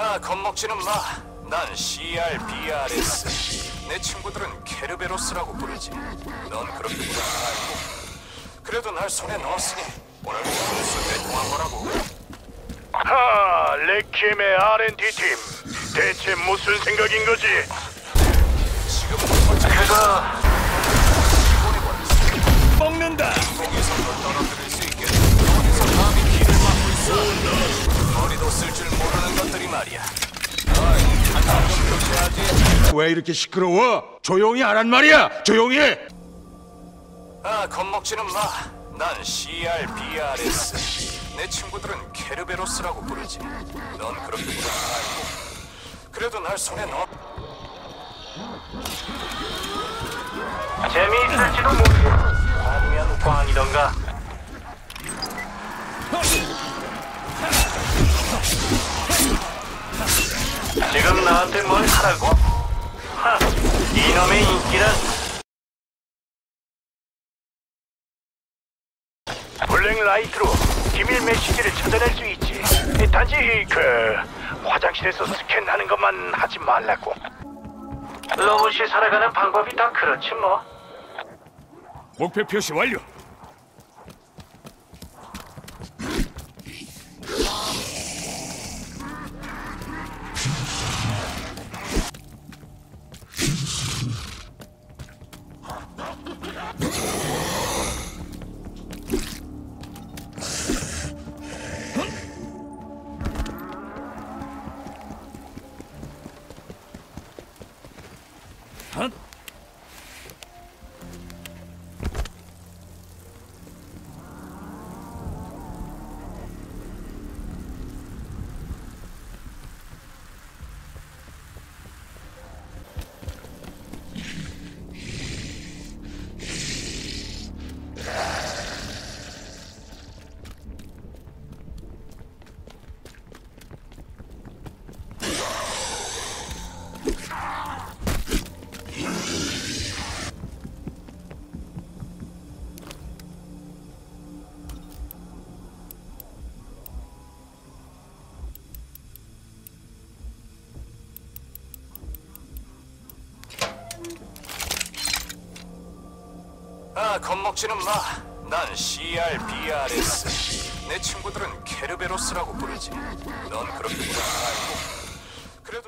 아, 겁먹지는 마. 난 CRBRS. 내 친구들은 케르베로스라고 부르지. 넌 그렇게 부르지 말고. 그래도 날 손에 넣었으니 오늘 순수 대통한 거라고. 하, 레키엠의 R&D 팀. 대체 무슨 생각인 거지? 지금 그가 머리도 쓸 줄 모르는 것들이 말이야. 어이, 한번 좀 그렇게 하지. 왜 이렇게 시끄러워? 조용히 하란 말이야. 조용히 해. 아, 겁먹지는 마. 난 CRBRS. 내 친구들은 케르베로스라고 부르지. 넌 그렇게 부르지 말고. 그래도 날 손에 넣어. 재미있을지도 모르겠. 아니면 꽝이던가. 나한테 뭘 하라고? 하, 이놈의 인기는 black light로 기밀 메시지를 찾아낼 수 있지. 단지 그 화장실에서 스캔하는 것만 하지 말라고. 로봇이 살아가는 방법이 다 그렇지 뭐. 목표 표시 완료. はっ 아, 겁먹지는 마. 난 CRBRS. 내 친구들은 케르베로스라고 부르지. 넌 그렇게 부르지 말고. 그래도